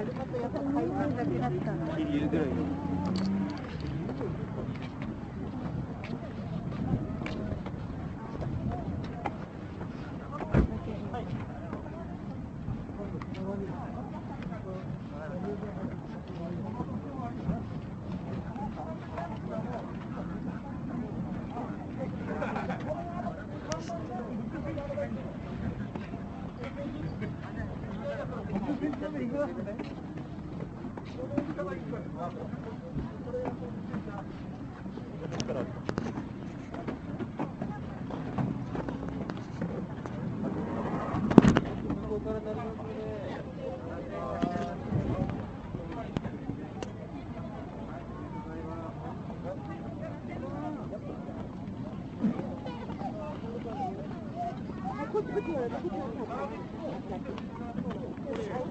なるほどやっぱ回転だけだったの切り入れぐらいのありがと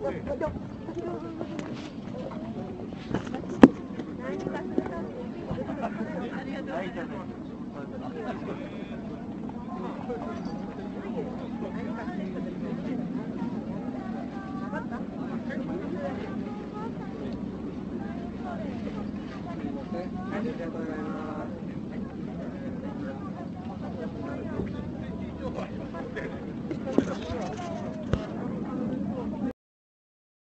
ありがとうございます。